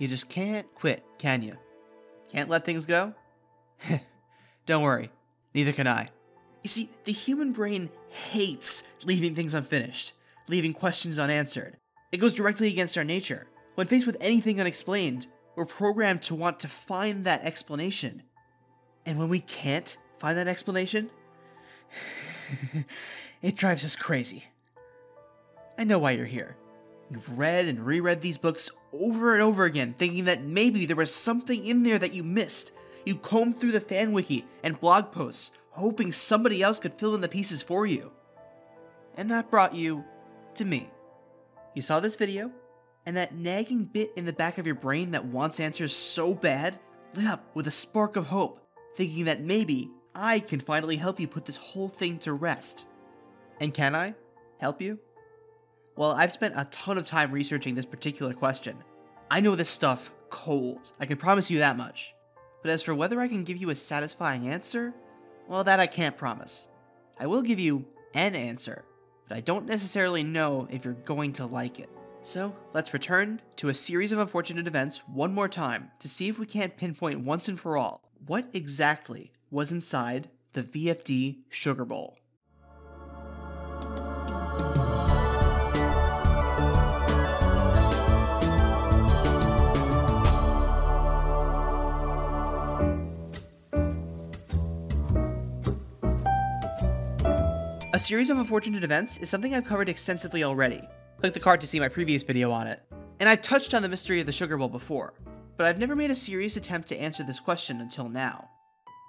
You just can't quit, can you? Can't let things go? Don't worry, neither can I. You see, the human brain hates leaving things unfinished, leaving questions unanswered. It goes directly against our nature. When faced with anything unexplained, we're programmed to want to find that explanation. And when we can't find that explanation, it drives us crazy. I know why you're here. You've read and reread these books over and over again, thinking that maybe there was something in there that you missed. You combed through the fan wiki and blog posts, hoping somebody else could fill in the pieces for you. And that brought you to me. You saw this video, and that nagging bit in the back of your brain that wants answers so bad lit up with a spark of hope, thinking that maybe I can finally help you put this whole thing to rest. And can I help you? Well, I've spent a ton of time researching this particular question. I know this stuff cold, I can promise you that much. But as for whether I can give you a satisfying answer, well, that I can't promise. I will give you an answer, but I don't necessarily know if you're going to like it. So, let's return to a series of unfortunate events one more time to see if we can't pinpoint once and for all what exactly was inside the VFD Sugar Bowl. Series of unfortunate events is something I've covered extensively already. Click the card to see my previous video on it. And I've touched on the mystery of the Sugar Bowl before, but I've never made a serious attempt to answer this question until now.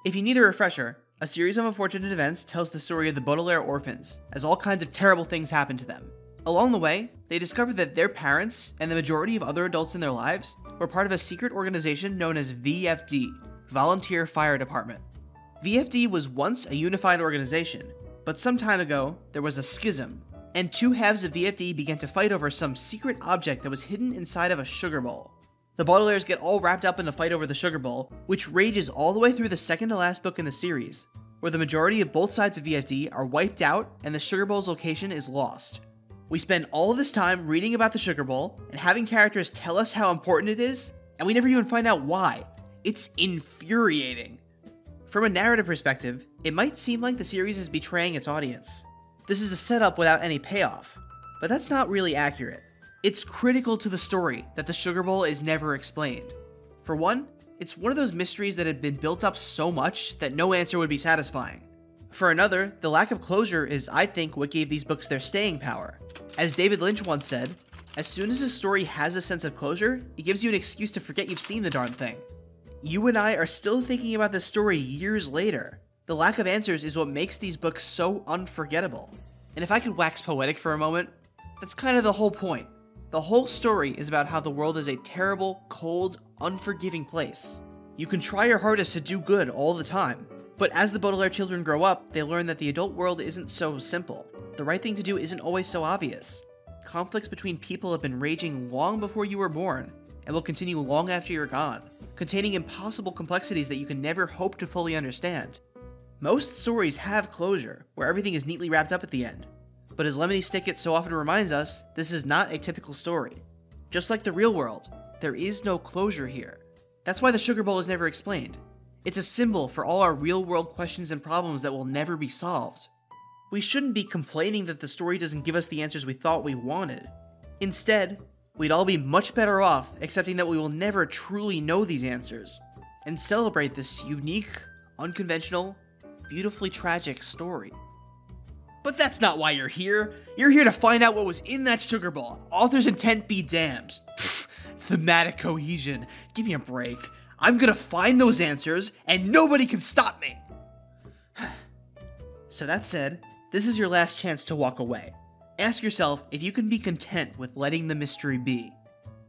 If you need a refresher, a series of unfortunate events tells the story of the Baudelaire orphans, as all kinds of terrible things happen to them. Along the way, they discover that their parents and the majority of other adults in their lives were part of a secret organization known as VFD, Volunteer Fire Department. VFD was once a unified organization, but some time ago, there was a schism, and two halves of VFD began to fight over some secret object that was hidden inside of a sugar bowl. The Baudelaires get all wrapped up in the fight over the sugar bowl, which rages all the way through the second to last book in the series, where the majority of both sides of VFD are wiped out and the sugar bowl's location is lost. We spend all of this time reading about the sugar bowl and having characters tell us how important it is, and we never even find out why. It's infuriating. From a narrative perspective, it might seem like the series is betraying its audience. This is a setup without any payoff, but that's not really accurate. It's critical to the story that the Sugar Bowl is never explained. For one, it's one of those mysteries that had been built up so much that no answer would be satisfying. For another, the lack of closure is, I think, what gave these books their staying power. As David Lynch once said, as soon as a story has a sense of closure, it gives you an excuse to forget you've seen the darn thing. You and I are still thinking about this story years later. The lack of answers is what makes these books so unforgettable. And if I could wax poetic for a moment, that's kind of the whole point. The whole story is about how the world is a terrible, cold, unforgiving place. You can try your hardest to do good all the time, but as the Baudelaire children grow up, they learn that the adult world isn't so simple. The right thing to do isn't always so obvious. Conflicts between people have been raging long before you were born, and will continue long after you're gone, containing impossible complexities that you can never hope to fully understand. Most stories have closure, where everything is neatly wrapped up at the end. But as Lemony Snicket so often reminds us, this is not a typical story. Just like the real world, there is no closure here. That's why the Sugar Bowl is never explained. It's a symbol for all our real world questions and problems that will never be solved. We shouldn't be complaining that the story doesn't give us the answers we thought we wanted. Instead, we'd all be much better off accepting that we will never truly know these answers, and celebrate this unique, unconventional, beautifully tragic story. But that's not why you're here. You're here to find out what was in that sugar bowl. Author's intent be damned. Pfft, thematic cohesion. Give me a break. I'm gonna find those answers, and nobody can stop me. so that said, this is your last chance to walk away. Ask yourself if you can be content with letting the mystery be.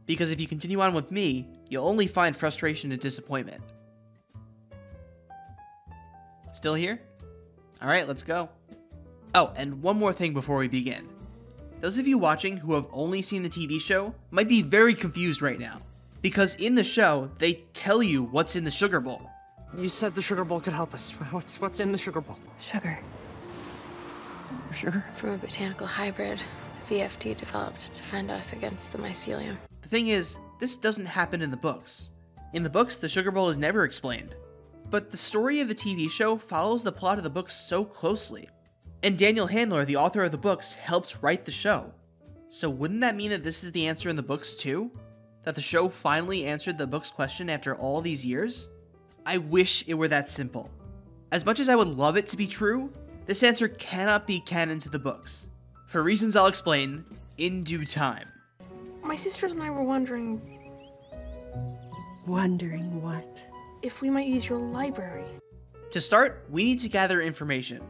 Because if you continue on with me, you'll only find frustration and disappointment. Still here? Alright, let's go. Oh, and one more thing before we begin. Those of you watching who have only seen the TV show might be very confused right now. Because in the show, they tell you what's in the sugar bowl. You said the sugar bowl could help us. What's what's in the sugar bowl? Sugar. Sugar? From a botanical hybrid VFD developed to defend us against the mycelium. The thing is, this doesn't happen in the books. In the books, the Sugar Bowl is never explained. But the story of the TV show follows the plot of the books so closely. And Daniel Handler, the author of the books, helped write the show. So wouldn't that mean that this is the answer in the books too? That the show finally answered the book's question after all these years? I wish it were that simple. As much as I would love it to be true, this answer cannot be canon to the books. For reasons I'll explain in due time. My sisters and I were wondering Wondering what? if we might use your library. To start, we need to gather information,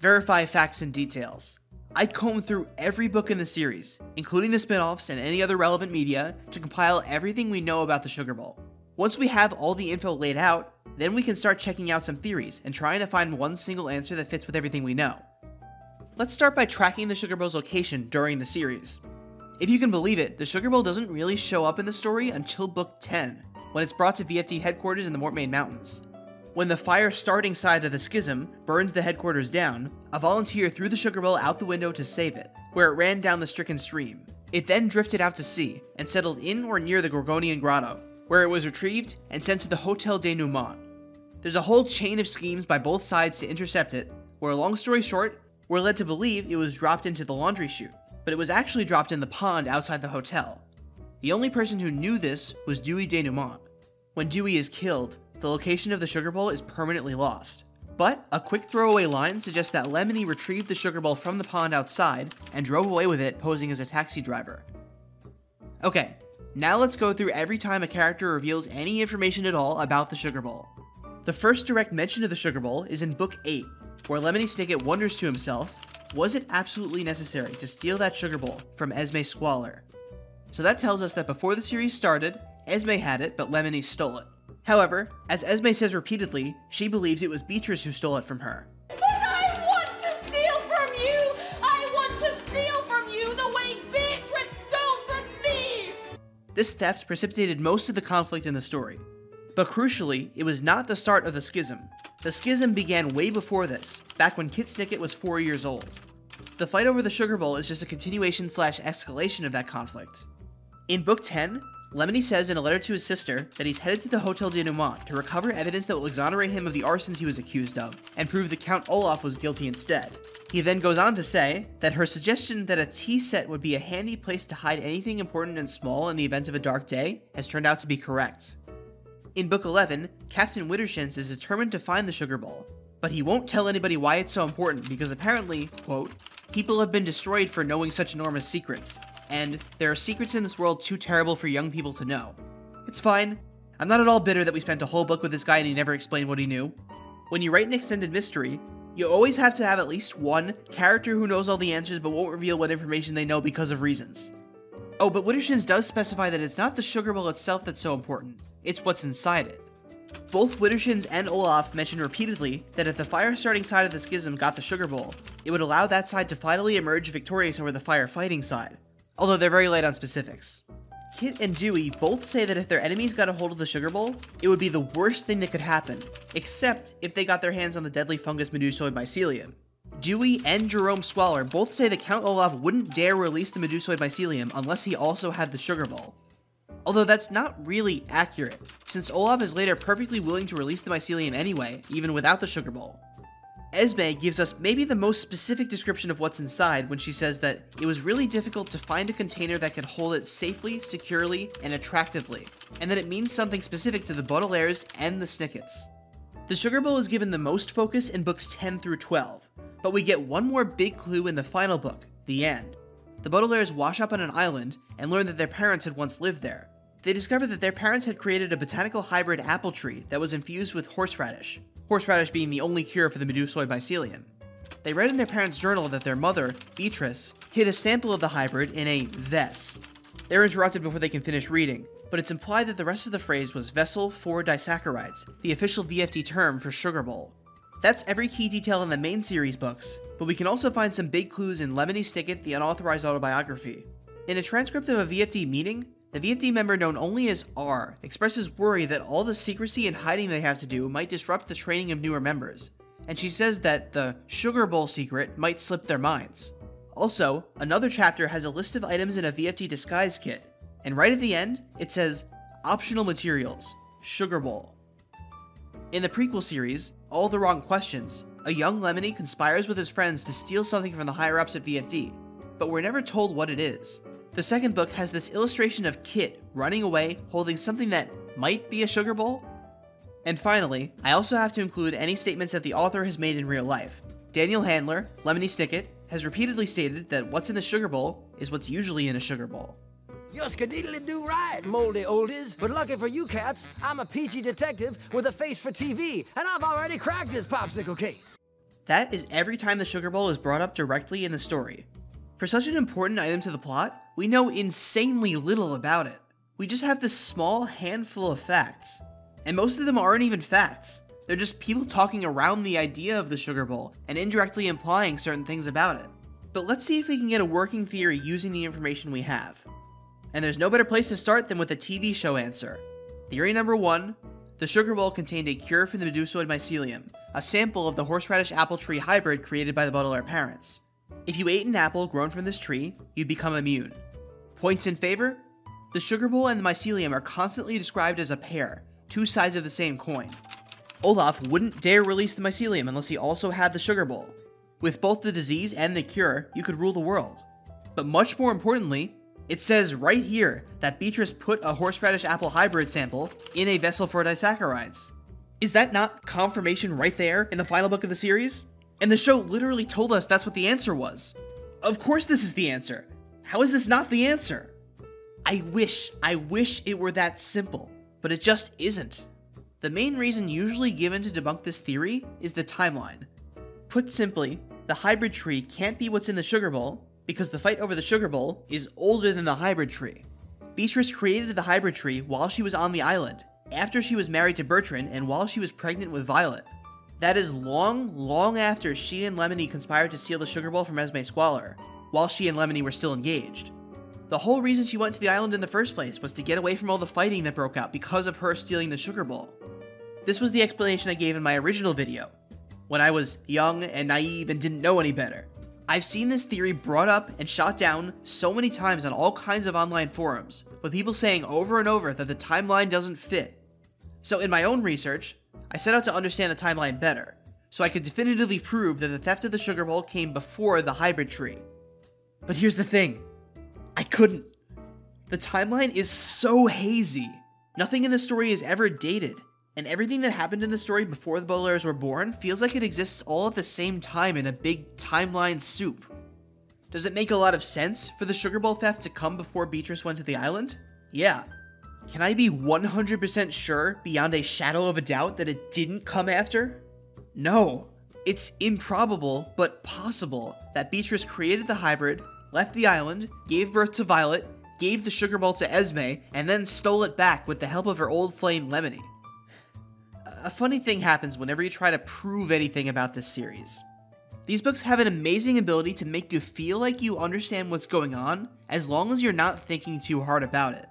verify facts and details. I combed through every book in the series, including the spin offs and any other relevant media, to compile everything we know about the Sugar Bowl. Once we have all the info laid out, then we can start checking out some theories and trying to find one single answer that fits with everything we know. Let's start by tracking the Sugar Bowl's location during the series. If you can believe it, the Sugar Bowl doesn't really show up in the story until Book 10, when it's brought to VFD headquarters in the Mortmain Mountains. When the fire starting side of the schism burns the headquarters down, a volunteer threw the Sugar Bowl out the window to save it, where it ran down the stricken stream. It then drifted out to sea and settled in or near the Gorgonian Grotto, where it was retrieved and sent to the Hotel Denouement. There's a whole chain of schemes by both sides to intercept it, where, long story short, we're led to believe it was dropped into the laundry chute, but it was actually dropped in the pond outside the hotel. The only person who knew this was Dewey Denouement. When Dewey is killed, the location of the Sugar Bowl is permanently lost. But a quick throwaway line suggests that Lemony retrieved the Sugar Bowl from the pond outside and drove away with it posing as a taxi driver. Okay, now let's go through every time a character reveals any information at all about the Sugar Bowl. The first direct mention of the Sugar Bowl is in Book 8, where Lemony Snicket wonders to himself, was it absolutely necessary to steal that Sugar Bowl from Esme Squalor? So that tells us that before the series started, Esme had it, but Lemony stole it. However, as Esme says repeatedly, she believes it was Beatrice who stole it from her. But I want to steal from you! I want to steal from you the way Beatrice stole from me! This theft precipitated most of the conflict in the story. But crucially, it was not the start of the schism. The schism began way before this, back when Kit Snicket was 4 years old. The fight over the Sugar Bowl is just a continuation slash escalation of that conflict. In Book 10, Lemony says in a letter to his sister that he's headed to the Hotel de Denouement to recover evidence that will exonerate him of the arsons he was accused of, and prove that Count Olaf was guilty instead. He then goes on to say that her suggestion that a tea set would be a handy place to hide anything important and small in the event of a dark day has turned out to be correct. In Book 11, Captain Widdershins is determined to find the Sugar Bowl, but he won't tell anybody why it's so important because apparently, quote, people have been destroyed for knowing such enormous secrets, and there are secrets in this world too terrible for young people to know. It's fine. I'm not at all bitter that we spent a whole book with this guy and he never explained what he knew. When you write an extended mystery, you always have to have at least one character who knows all the answers but won't reveal what information they know because of reasons. Oh, but Widdershins does specify that it's not the sugar bowl itself that's so important, it's what's inside it. Both Widdershins and Olaf mention repeatedly that if the fire starting side of the schism got the sugar bowl, it would allow that side to finally emerge victorious over the fire fighting side, although they're very light on specifics. Kit and Dewey both say that if their enemies got a hold of the Sugar Bowl, it would be the worst thing that could happen, except if they got their hands on the deadly fungus Medusoid mycelium. Dewey and Jerome Squalor both say that Count Olaf wouldn't dare release the Medusoid mycelium unless he also had the Sugar Bowl. Although that's not really accurate, since Olaf is later perfectly willing to release the mycelium anyway, even without the Sugar Bowl. Esme gives us maybe the most specific description of what's inside when she says that it was really difficult to find a container that could hold it safely, securely, and attractively, and that it means something specific to the Baudelaires and the Snickets. The Sugar Bowl is given the most focus in books 10 through 12, but we get one more big clue in the final book, the end. The Baudelaires wash up on an island and learn that their parents had once lived there. They discover that their parents had created a botanical hybrid apple tree that was infused with horseradish, horseradish being the only cure for the medusoid mycelium. They read in their parents' journal that their mother, Beatrice, hid a sample of the hybrid in a vess. They're interrupted before they can finish reading, but it's implied that the rest of the phrase was vessel for disaccharides, the official VFD term for sugar bowl. That's every key detail in the main series books, but we can also find some big clues in Lemony Snicket, the unauthorized autobiography. In a transcript of a VFD meeting, the VFD member known only as R expresses worry that all the secrecy and hiding they have to do might disrupt the training of newer members, and she says that the Sugar Bowl secret might slip their minds. Also, another chapter has a list of items in a VFD disguise kit, And right at the end, it says optional materials, Sugar Bowl. In the prequel series, All the Wrong Questions, a young Lemony conspires with his friends to steal something from the higher ups at VFD, but we're never told what it is. The second book has this illustration of Kit running away holding something that might be a sugar bowl. And finally, I also have to include any statements that the author has made in real life. Daniel Handler, Lemony Snicket, has repeatedly stated that what's in the sugar bowl is what's usually in a sugar bowl. You're do right, moldy oldies. But lucky for you cats, I'm a peachy detective with a face for TV, and I've already cracked this popsicle case. That is every time the sugar bowl is brought up directly in the story. For such an important item to the plot, we know insanely little about it. We just have this small handful of facts. And most of them aren't even facts. They're just people talking around the idea of the sugar bowl and indirectly implying certain things about it. But let's see if we can get a working theory using the information we have. And there's no better place to start than with a TV show answer. Theory number one the sugar bowl contained a cure for the medusoid mycelium, a sample of the horseradish apple tree hybrid created by the Baudelaire parents. If you ate an apple grown from this tree, you'd become immune. Points in favor? The sugar bowl and the mycelium are constantly described as a pair, two sides of the same coin. Olaf wouldn't dare release the mycelium unless he also had the sugar bowl. With both the disease and the cure, you could rule the world. But much more importantly, it says right here that Beatrice put a horseradish apple hybrid sample in a vessel for disaccharides. Is that not confirmation right there in the final book of the series? And the show literally told us that's what the answer was. Of course, this is the answer. How is this not the answer? I wish, I wish it were that simple, but it just isn't. The main reason usually given to debunk this theory is the timeline. Put simply, the hybrid tree can't be what's in the sugar bowl because the fight over the sugar bowl is older than the hybrid tree. Beatrice created the hybrid tree while she was on the island, after she was married to Bertrand and while she was pregnant with Violet. That is long, long after she and Lemony conspired to steal the sugar bowl from Esme Squalor, while she and Lemony were still engaged. The whole reason she went to the island in the first place was to get away from all the fighting that broke out because of her stealing the sugar bowl. This was the explanation I gave in my original video, when I was young and naive and didn't know any better. I've seen this theory brought up and shot down so many times on all kinds of online forums, with people saying over and over that the timeline doesn't fit. So in my own research, I set out to understand the timeline better, so I could definitively prove that the theft of the sugar bowl came before the hybrid tree. But here's the thing I couldn't. The timeline is so hazy. Nothing in the story is ever dated, and everything that happened in the story before the Baudelaires were born feels like it exists all at the same time in a big timeline soup. Does it make a lot of sense for the sugar bowl theft to come before Beatrice went to the island? Yeah. Can I be 100% sure, beyond a shadow of a doubt, that it didn't come after? No. It's improbable, but possible, that Beatrice created the hybrid, left the island, gave birth to Violet, gave the sugar bowl to Esme, and then stole it back with the help of her old flame Lemony. A funny thing happens whenever you try to prove anything about this series. These books have an amazing ability to make you feel like you understand what's going on, as long as you're not thinking too hard about it.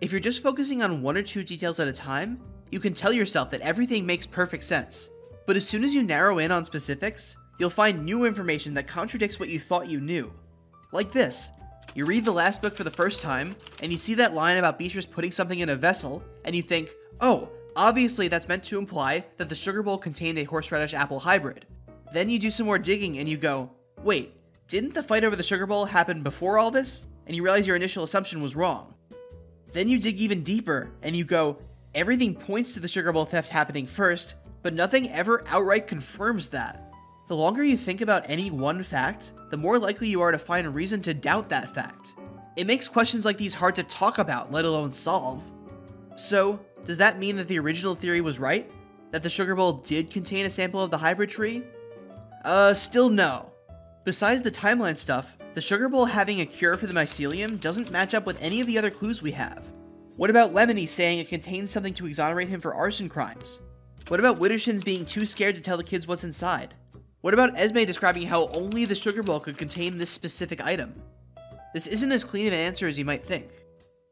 If you're just focusing on one or two details at a time, you can tell yourself that everything makes perfect sense. But as soon as you narrow in on specifics, you'll find new information that contradicts what you thought you knew. Like this. You read the last book for the first time, and you see that line about Beatrice putting something in a vessel, and you think, oh, obviously that's meant to imply that the sugar bowl contained a horseradish apple hybrid. Then you do some more digging and you go, wait, didn't the fight over the sugar bowl happen before all this? And you realize your initial assumption was wrong. Then you dig even deeper and you go, everything points to the sugar bowl theft happening first, but nothing ever outright confirms that. The longer you think about any one fact, the more likely you are to find a reason to doubt that fact. It makes questions like these hard to talk about, let alone solve. So, does that mean that the original theory was right? That the sugar bowl did contain a sample of the hybrid tree? Uh, still no. Besides the timeline stuff, the sugar bowl having a cure for the mycelium doesn't match up with any of the other clues we have. What about Lemony saying it contains something to exonerate him for arson crimes? What about Widdershins being too scared to tell the kids what's inside? What about Esme describing how only the sugar bowl could contain this specific item? This isn't as clean of an answer as you might think.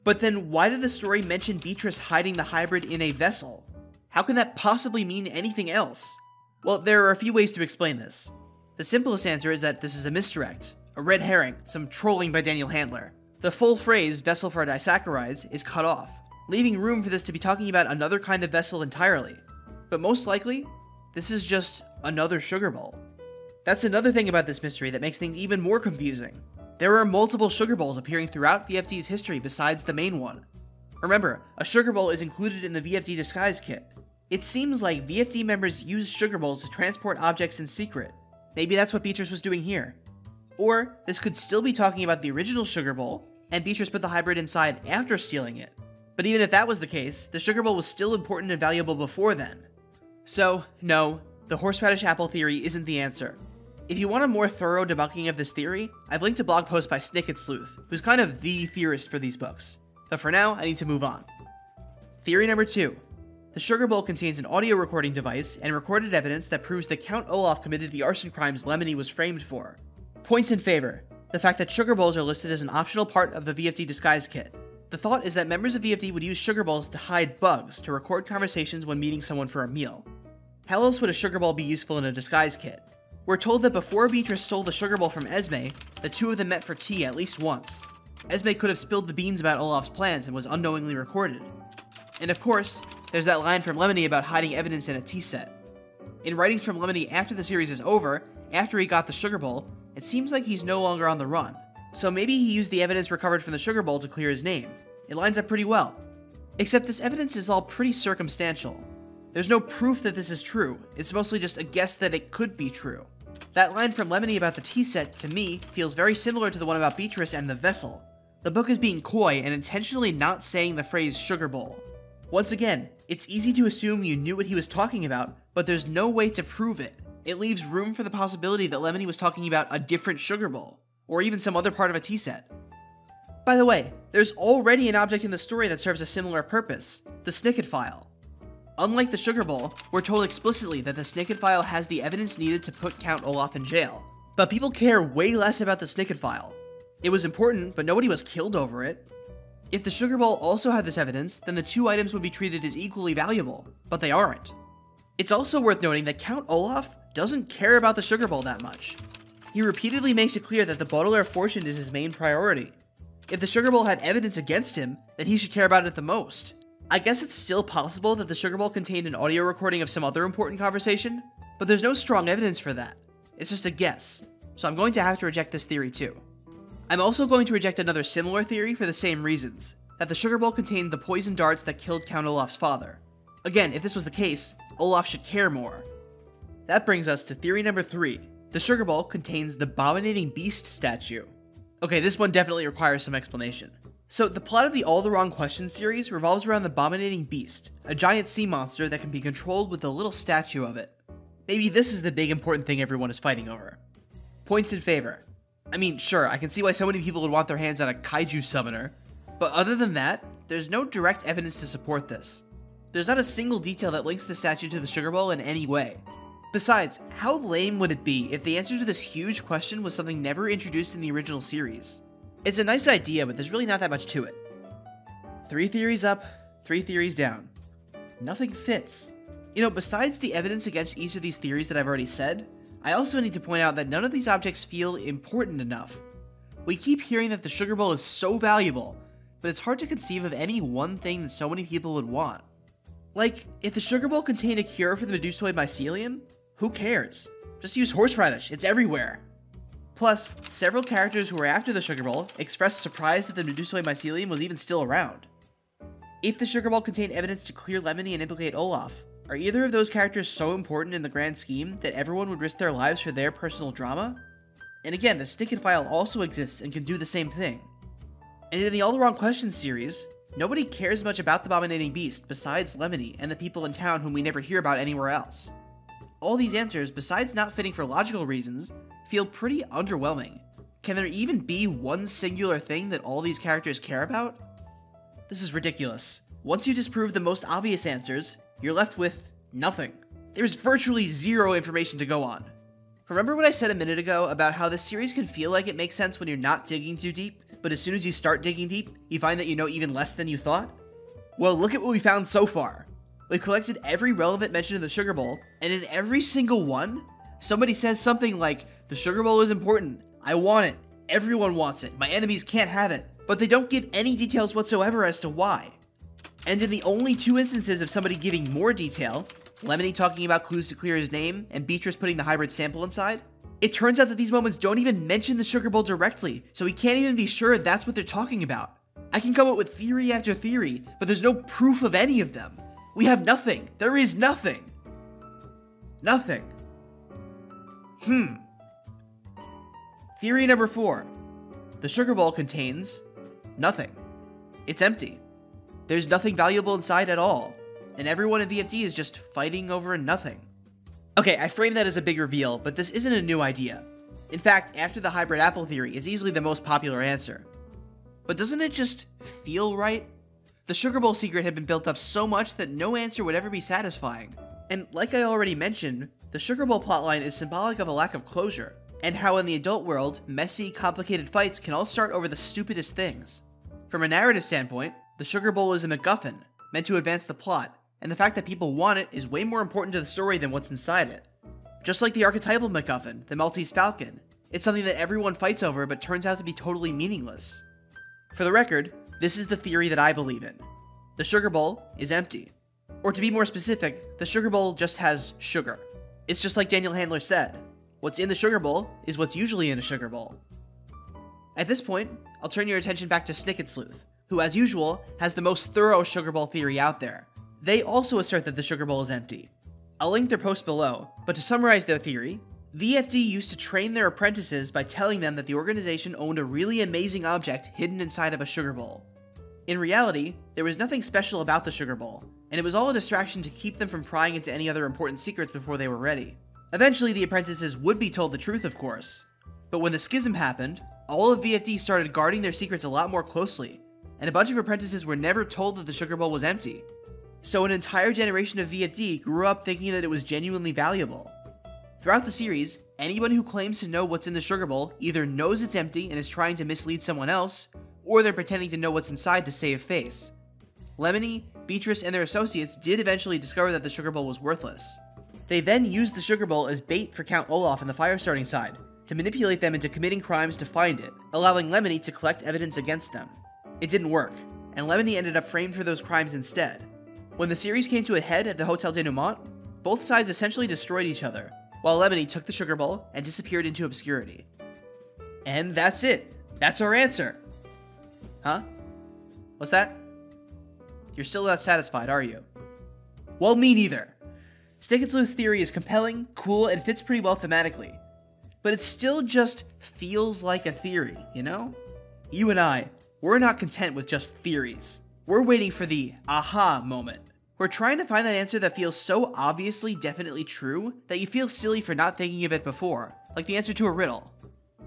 But then why did the story mention Beatrice hiding the hybrid in a vessel? How can that possibly mean anything else? Well, there are a few ways to explain this. The simplest answer is that this is a misdirect, a red herring, some trolling by Daniel Handler. The full phrase, vessel for disaccharides, is cut off, leaving room for this to be talking about another kind of vessel entirely. But most likely, this is just another sugar bowl. That's another thing about this mystery that makes things even more confusing. There are multiple sugar bowls appearing throughout VFD's history besides the main one. Remember, a sugar bowl is included in the VFD disguise kit. It seems like VFD members use sugar bowls to transport objects in secret. Maybe that's what Beatrice was doing here. Or this could still be talking about the original sugar bowl, and Beatrice put the hybrid inside after stealing it. But even if that was the case, the sugar bowl was still important and valuable before then. So, no, the horseradish apple theory isn't the answer. If you want a more thorough debunking of this theory, I've linked a blog post by Snicket Sleuth, who's kind of the theorist for these books. But for now, I need to move on. Theory number two. The sugar bowl contains an audio recording device and recorded evidence that proves that Count Olaf committed the arson crimes Lemony was framed for. Points in favor. The fact that sugar bowls are listed as an optional part of the VFD disguise kit. The thought is that members of VFD would use sugar bowls to hide bugs to record conversations when meeting someone for a meal. How else would a sugar ball be useful in a disguise kit? We're told that before Beatrice stole the sugar bowl from Esme, the two of them met for tea at least once. Esme could have spilled the beans about Olaf's plans and was unknowingly recorded. And of course, there's that line from Lemony about hiding evidence in a tea set. In writings from Lemony after the series is over, after he got the sugar bowl, it seems like he's no longer on the run. So maybe he used the evidence recovered from the sugar bowl to clear his name. It lines up pretty well. Except this evidence is all pretty circumstantial. There's no proof that this is true, it's mostly just a guess that it could be true. That line from Lemony about the tea set, to me, feels very similar to the one about Beatrice and the vessel. The book is being coy and intentionally not saying the phrase sugar bowl. Once again, it's easy to assume you knew what he was talking about, but there's no way to prove it. It leaves room for the possibility that Lemony was talking about a different sugar bowl, or even some other part of a tea set. By the way, there's already an object in the story that serves a similar purpose the Snicket file. Unlike the Sugar Bowl, we're told explicitly that the Snicket file has the evidence needed to put Count Olaf in jail. But people care way less about the Snicket file. It was important, but nobody was killed over it. If the Sugar Bowl also had this evidence, then the two items would be treated as equally valuable, but they aren't. It's also worth noting that Count Olaf doesn't care about the Sugar Bowl that much. He repeatedly makes it clear that the Baudelaire fortune is his main priority. If the Sugar Bowl had evidence against him, then he should care about it the most. I guess it's still possible that the Sugar Bowl contained an audio recording of some other important conversation, but there's no strong evidence for that. It's just a guess, so I'm going to have to reject this theory too. I'm also going to reject another similar theory for the same reasons, that the Sugar Bowl contained the poison darts that killed Count Olaf's father. Again, if this was the case, Olaf should care more. That brings us to theory number 3. The Sugar Bowl contains the Bombinating Beast statue. Okay, this one definitely requires some explanation. So, the plot of the All the Wrong Questions series revolves around the Bombinating Beast, a giant sea monster that can be controlled with a little statue of it. Maybe this is the big important thing everyone is fighting over. Points in favor. I mean, sure, I can see why so many people would want their hands on a kaiju summoner, but other than that, there's no direct evidence to support this. There's not a single detail that links the statue to the Sugar Bowl in any way. Besides, how lame would it be if the answer to this huge question was something never introduced in the original series? It's a nice idea, but there's really not that much to it. Three theories up, three theories down. Nothing fits. You know, besides the evidence against each of these theories that I've already said, I also need to point out that none of these objects feel important enough. We keep hearing that the Sugar Bowl is so valuable, but it's hard to conceive of any one thing that so many people would want. Like, if the Sugar Bowl contained a cure for the Medusoid mycelium, who cares? Just use horseradish, it's everywhere. Plus, several characters who were after the Sugar Bowl expressed surprise that the Medusoid mycelium was even still around. If the Sugar Bowl contained evidence to clear Lemony and implicate Olaf, are either of those characters so important in the grand scheme that everyone would risk their lives for their personal drama? And again, the Snicket File also exists and can do the same thing. And in the All the Wrong Questions series, nobody cares much about the Bombinating Beast besides Lemony and the people in town whom we never hear about anywhere else. All these answers, besides not fitting for logical reasons, feel pretty underwhelming. Can there even be one singular thing that all these characters care about? This is ridiculous. Once you disprove the most obvious answers, you're left with nothing. There's virtually zero information to go on. Remember what I said a minute ago about how this series can feel like it makes sense when you're not digging too deep, but as soon as you start digging deep, you find that you know even less than you thought? Well, look at what we found so far. We've collected every relevant mention of the Sugar Bowl, and in every single one, somebody says something like, The Sugar Bowl is important. I want it. Everyone wants it. My enemies can't have it. but they don't give any details whatsoever as to why. And in the only two instances of somebody giving more detail, Lemony talking about clues to clear his name and Beatrice putting the hybrid sample inside, it turns out that these moments don't even mention the Sugar Bowl directly, so we can't even be sure that's what they're talking about. I can come up with theory after theory, but there's no proof of any of them. We have nothing. There is nothing. Nothing. Hmm. Theory number four the Sugar Bowl contains nothing. It's empty. There's nothing valuable inside at all, and everyone in VFD is just fighting over nothing. Okay, I frame that as a big reveal, but this isn't a new idea. In fact, after the hybrid apple theory, it's easily the most popular answer. But doesn't it just feel right? The Sugar Bowl secret had been built up so much that no answer would ever be satisfying. And like I already mentioned, the Sugar Bowl plotline is symbolic of a lack of closure, and how in the adult world, messy, complicated fights can all start over the stupidest things. From a narrative standpoint, the Sugar Bowl is a MacGuffin, meant to advance the plot, and the fact that people want it is way more important to the story than what's inside it. Just like the archetypal MacGuffin, the Maltese Falcon, it's something that everyone fights over but turns out to be totally meaningless. For the record, this is the theory that I believe in. The Sugar Bowl is empty. Or to be more specific, the Sugar Bowl just has sugar. It's just like Daniel Handler said what's in the Sugar Bowl is what's usually in a Sugar Bowl. At this point, I'll turn your attention back to Snicket Sleuth, who, as usual, has the most thorough Sugar Bowl theory out there. They also assert that the Sugar Bowl is empty. I'll link their post below, but to summarize their theory, VFD used to train their apprentices by telling them that the organization owned a really amazing object hidden inside of a sugar bowl. In reality, there was nothing special about the sugar bowl, and it was all a distraction to keep them from prying into any other important secrets before they were ready. Eventually, the apprentices would be told the truth, of course. But when the schism happened, all of VFD started guarding their secrets a lot more closely, and a bunch of apprentices were never told that the sugar bowl was empty. So an entire generation of VFD grew up thinking that it was genuinely valuable. Throughout the series, anyone who claims to know what's in the sugar bowl either knows it's empty and is trying to mislead someone else, or they're pretending to know what's inside to save face. Lemony, Beatrice, and their associates did eventually discover that the sugar bowl was worthless. They then used the sugar bowl as bait for Count Olaf and the fire starting side, to manipulate them into committing crimes to find it, allowing Lemony to collect evidence against them. It didn't work, and Lemony ended up framed for those crimes instead. When the series came to a head at the Hotel Denouement, both sides essentially destroyed each other, while Lemony took the sugar bowl and disappeared into obscurity. And that's it. That's our answer. Huh? What's that? You're still not satisfied, are you? Well, me neither. Snicket Sleuth's theory is compelling, cool, and fits pretty well thematically. But it still just feels like a theory, you know? You and I, we're not content with just theories. We're waiting for the aha moment. We're trying to find that answer that feels so obviously definitely true that you feel silly for not thinking of it before, like the answer to a riddle.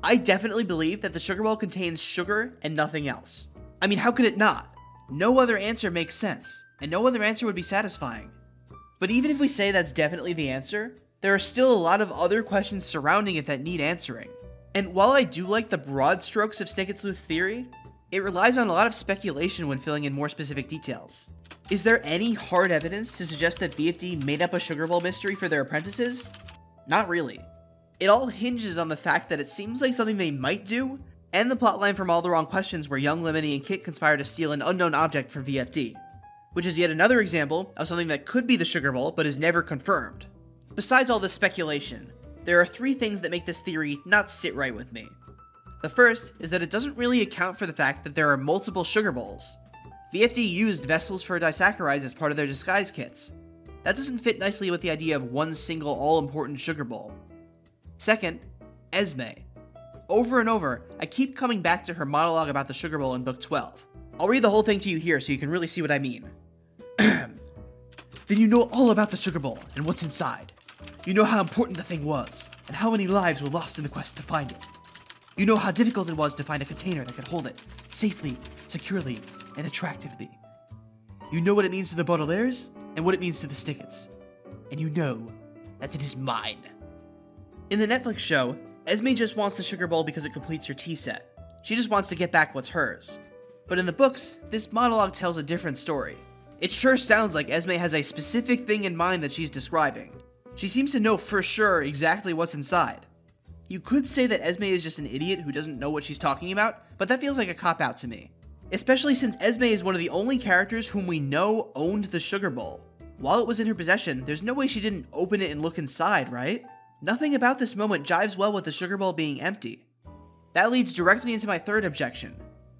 I definitely believe that the sugar bowl contains sugar and nothing else. I mean, how could it not? No other answer makes sense, and no other answer would be satisfying. But even if we say that's definitely the answer, there are still a lot of other questions surrounding it that need answering. And while I do like the broad strokes of Snicket Sleuth theory, it relies on a lot of speculation when filling in more specific details. Is there any hard evidence to suggest that VFD made up a Sugar Bowl mystery for their apprentices? Not really. It all hinges on the fact that it seems like something they might do, and the plotline from All the Wrong Questions where young Lemony and Kit conspire to steal an unknown object from VFD, which is yet another example of something that could be the Sugar Bowl but is never confirmed. Besides all this speculation, there are three things that make this theory not sit right with me. The first is that it doesn't really account for the fact that there are multiple Sugar Bowls, VFD used vessels for disaccharides as part of their disguise kits. That doesn't fit nicely with the idea of one single all-important sugar bowl. Second, Esme. Over and over, I keep coming back to her monologue about the sugar bowl in book 12. I'll read the whole thing to you here so you can really see what I mean. then you know all about the sugar bowl and what's inside. You know how important the thing was, and how many lives were lost in the quest to find it. You know how difficult it was to find a container that could hold it, safely, securely, and attractively. You know what it means to the Baudelaires and what it means to the Snickets. And you know that it is mine. In the Netflix show, Esme just wants the sugar bowl because it completes her tea set. She just wants to get back what's hers. But in the books, this monologue tells a different story. It sure sounds like Esme has a specific thing in mind that she's describing. She seems to know for sure exactly what's inside. You could say that Esme is just an idiot who doesn't know what she's talking about, but that feels like a cop out to me. Especially since Esme is one of the only characters whom we know owned the Sugar Bowl. While it was in her possession, there's no way she didn't open it and look inside, right? Nothing about this moment jives well with the Sugar Bowl being empty. That leads directly into my third objection.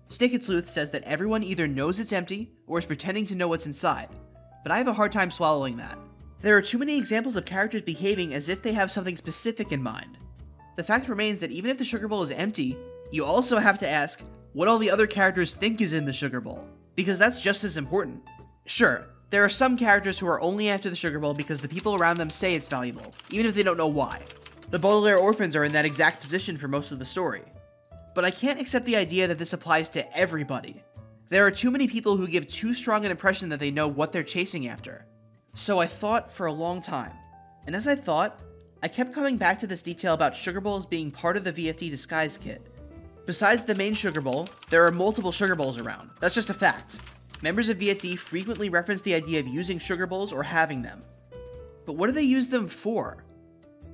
And Sleuth says that everyone either knows it's empty or is pretending to know what's inside, but I have a hard time swallowing that. There are too many examples of characters behaving as if they have something specific in mind. The fact remains that even if the Sugar Bowl is empty, you also have to ask what all the other characters think is in the Sugar Bowl, because that's just as important. Sure, there are some characters who are only after the Sugar Bowl because the people around them say it's valuable, even if they don't know why. The Baudelaire orphans are in that exact position for most of the story. But I can't accept the idea that this applies to everybody. There are too many people who give too strong an impression that they know what they're chasing after. So I thought for a long time. And as I thought, I kept coming back to this detail about Sugar Bowls being part of the VFD disguise kit. Besides the main Sugar Bowl, there are multiple Sugar Bowls around. That's just a fact. Members of VFD frequently reference the idea of using Sugar Bowls or having them. But what do they use them for?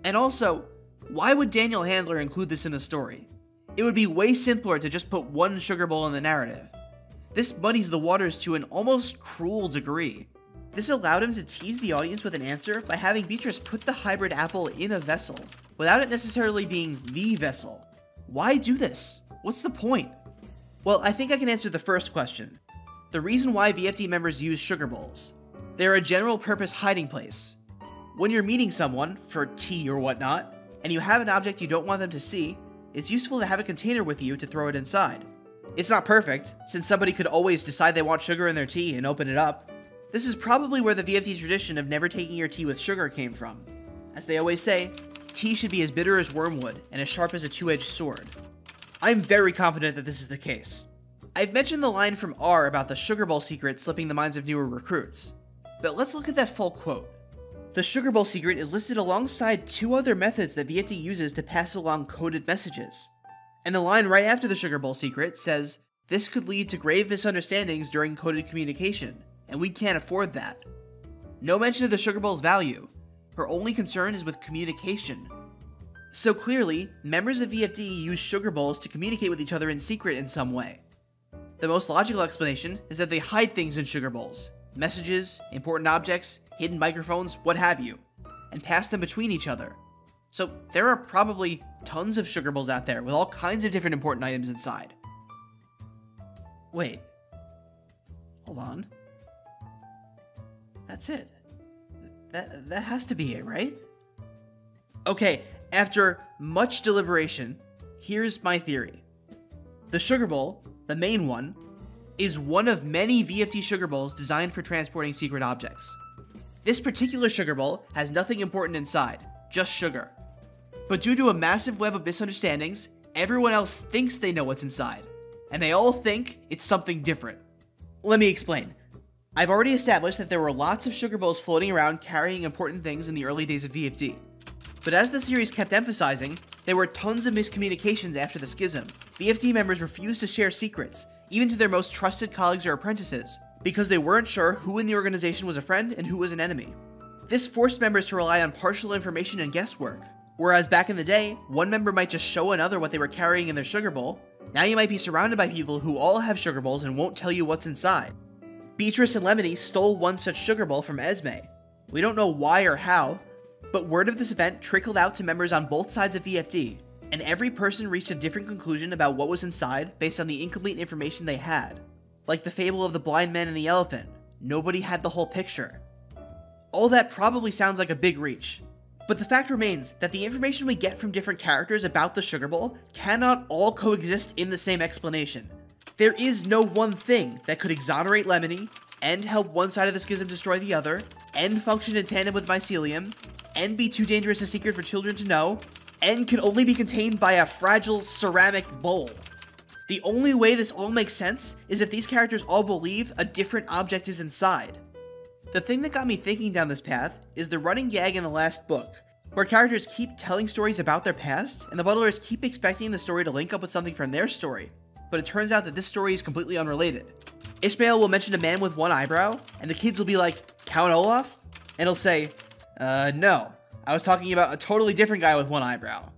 And also, why would Daniel Handler include this in the story? It would be way simpler to just put one Sugar Bowl in the narrative. This muddies the waters to an almost cruel degree. This allowed him to tease the audience with an answer by having Beatrice put the hybrid apple in a vessel, without it necessarily being the vessel. Why do this? What's the point? Well, I think I can answer the first question. The reason why VFD members use sugar bowls. They're a general purpose hiding place. When you're meeting someone, for tea or whatnot, and you have an object you don't want them to see, it's useful to have a container with you to throw it inside. It's not perfect, since somebody could always decide they want sugar in their tea and open it up, this is probably where the VFD tradition of never taking your tea with sugar came from. As they always say, tea should be as bitter as wormwood and as sharp as a two-edged sword. I'm very confident that this is the case. I've mentioned the line from R about the Sugar Bowl secret slipping the minds of newer recruits, but let's look at that full quote. The Sugar Bowl secret is listed alongside two other methods that VFD uses to pass along coded messages. And the line right after the Sugar Bowl secret says, this could lead to grave misunderstandings during coded communication and we can't afford that. No mention of the Sugar Bowl's value. Her only concern is with communication. So clearly, members of VFD use Sugar Bowls to communicate with each other in secret in some way. The most logical explanation is that they hide things in Sugar Bowls messages, important objects, hidden microphones, what have you and pass them between each other. So there are probably tons of Sugar Bowls out there with all kinds of different important items inside. Wait. Hold on. That's it. That, that has to be it, right? Okay, after much deliberation, here's my theory. The Sugar Bowl, the main one, is one of many VFD Sugar Bowls designed for transporting secret objects. This particular Sugar Bowl has nothing important inside, just sugar. But due to a massive web of misunderstandings, everyone else thinks they know what's inside, and they all think it's something different. Let me explain. I've already established that there were lots of sugar bowls floating around carrying important things in the early days of VFD. But as the series kept emphasizing, there were tons of miscommunications after the schism. VFD members refused to share secrets, even to their most trusted colleagues or apprentices, because they weren't sure who in the organization was a friend and who was an enemy. This forced members to rely on partial information and guesswork. Whereas back in the day, one member might just show another what they were carrying in their sugar bowl, now you might be surrounded by people who all have sugar bowls and won't tell you what's inside. Beatrice and Lemony stole one such sugar bowl from Esme. We don't know why or how, but word of this event trickled out to members on both sides of VFD, and every person reached a different conclusion about what was inside based on the incomplete information they had. Like the fable of the blind man and the elephant, nobody had the whole picture. All that probably sounds like a big reach, but the fact remains that the information we get from different characters about the Sugar Bowl cannot all coexist in the same explanation. There is no one thing that could exonerate Lemony, and help one side of the schism destroy the other, and function in tandem with mycelium, and be too dangerous a secret for children to know, and can only be contained by a fragile ceramic bowl. The only way this all makes sense is if these characters all believe a different object is inside. The thing that got me thinking down this path is the running gag in the last book, where characters keep telling stories about their past, and the Baudelaires keep expecting the story to link up with something from their story, but it turns out that this story is completely unrelated. Ishmael will mention a man with one eyebrow, and the kids will be like, Count Olaf? And he'll say, uh, no, I was talking about a totally different guy with one eyebrow.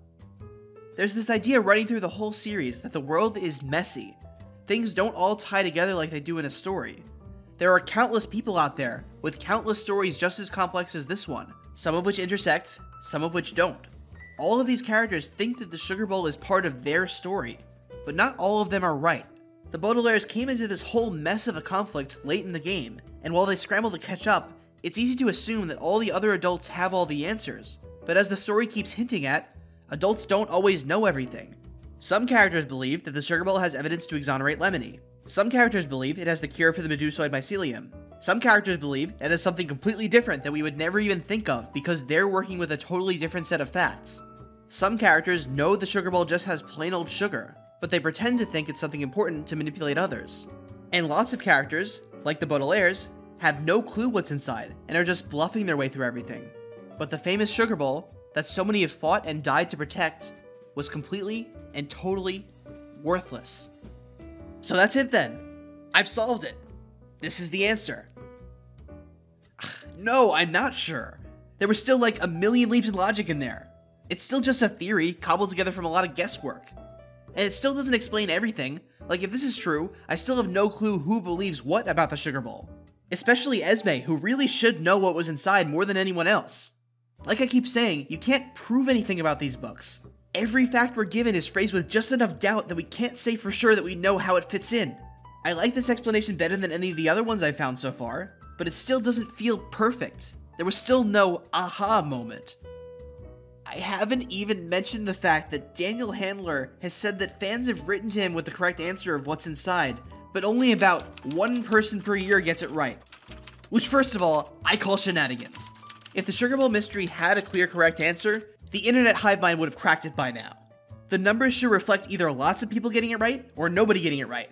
There's this idea running through the whole series that the world is messy. Things don't all tie together like they do in a story. There are countless people out there with countless stories just as complex as this one, some of which intersect, some of which don't. All of these characters think that the Sugar Bowl is part of their story, but not all of them are right. The Baudelaires came into this whole mess of a conflict late in the game, and while they scramble to catch up, it's easy to assume that all the other adults have all the answers. But as the story keeps hinting at, adults don't always know everything. Some characters believe that the Sugar Bowl has evidence to exonerate Lemony. Some characters believe it has the cure for the Medusoid mycelium. Some characters believe it has something completely different that we would never even think of because they're working with a totally different set of facts. Some characters know the Sugar Bowl just has plain old sugar, but they pretend to think it's something important to manipulate others. And lots of characters, like the Baudelaires, have no clue what's inside and are just bluffing their way through everything. But the famous Sugar Bowl, that so many have fought and died to protect, was completely and totally worthless. So that's it then. I've solved it. This is the answer. No, I'm not sure. There was still like a million leaps in logic in there. It's still just a theory cobbled together from a lot of guesswork. And it still doesn't explain everything. Like, if this is true, I still have no clue who believes what about the Sugar Bowl. Especially Esme, who really should know what was inside more than anyone else. Like I keep saying, you can't prove anything about these books. Every fact we're given is phrased with just enough doubt that we can't say for sure that we know how it fits in. I like this explanation better than any of the other ones I've found so far, but it still doesn't feel perfect. There was still no aha moment. I haven't even mentioned the fact that Daniel Handler has said that fans have written to him with the correct answer of what's inside, but only about one person per year gets it right. Which, first of all, I call shenanigans. If the Sugar Bowl mystery had a clear correct answer, the internet hive mind would have cracked it by now. The numbers should reflect either lots of people getting it right or nobody getting it right.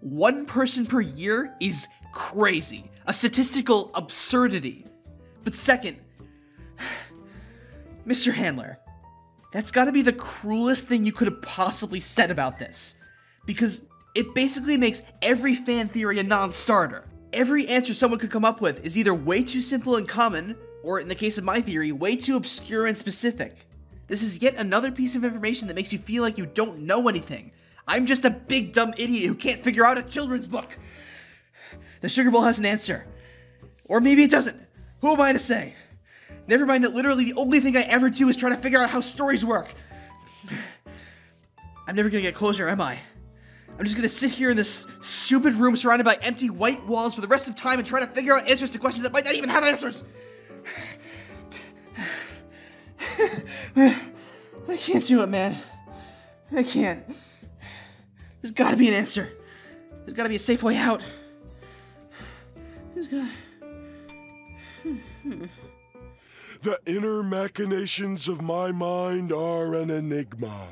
One person per year is crazy, a statistical absurdity. But second, Mr. Handler, that's gotta be the cruelest thing you could have possibly said about this. Because it basically makes every fan theory a non starter. Every answer someone could come up with is either way too simple and common, or in the case of my theory, way too obscure and specific. This is yet another piece of information that makes you feel like you don't know anything. I'm just a big dumb idiot who can't figure out a children's book. The Sugar Bowl has an answer. Or maybe it doesn't. Who am I to say? Never mind that literally the only thing I ever do is try to figure out how stories work. I'm never gonna get closure, am I? I'm just gonna sit here in this stupid room surrounded by empty white walls for the rest of time and try to figure out answers to questions that might not even have answers. I can't do it, man. I can't. There's gotta be an answer. There's gotta be a safe way out. There's gotta. The inner machinations of my mind are an enigma.